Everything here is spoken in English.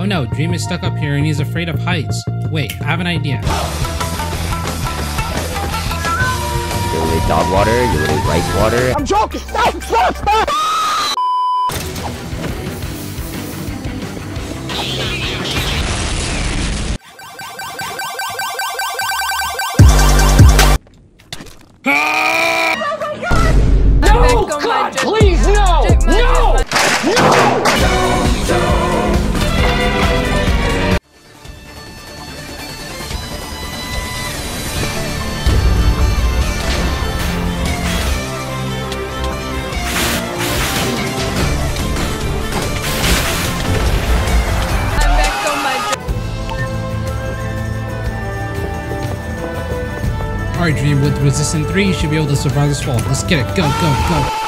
Oh no, Dream is stuck up here and he's afraid of heights. Wait, I have an idea. You little dog water, you little rice water. I'm joking. Stop! Stop! Stop! Alright, Dream, with resistance 3, you should be able to survive this fall. Let's get it. Go, go, go.